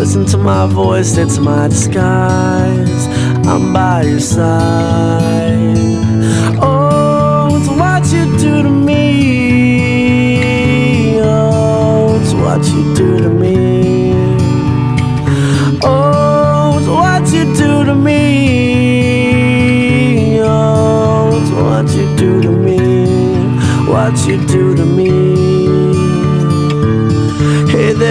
Listen to my voice, it's my disguise. I'm by your side.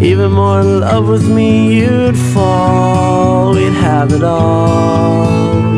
Even more in love with me, you'd fall. We'd have it all.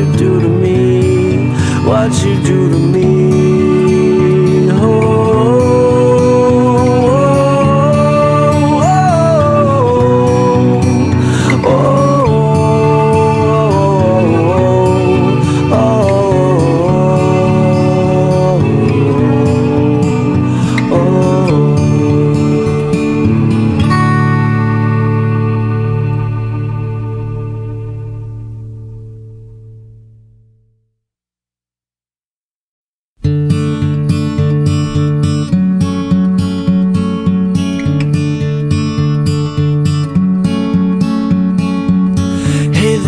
You do to me. What you do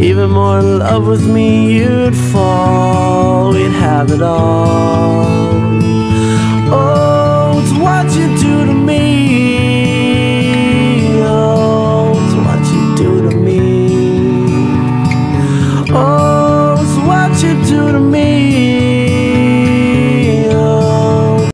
Even more in love with me, you'd fall. We'd have it all. Oh.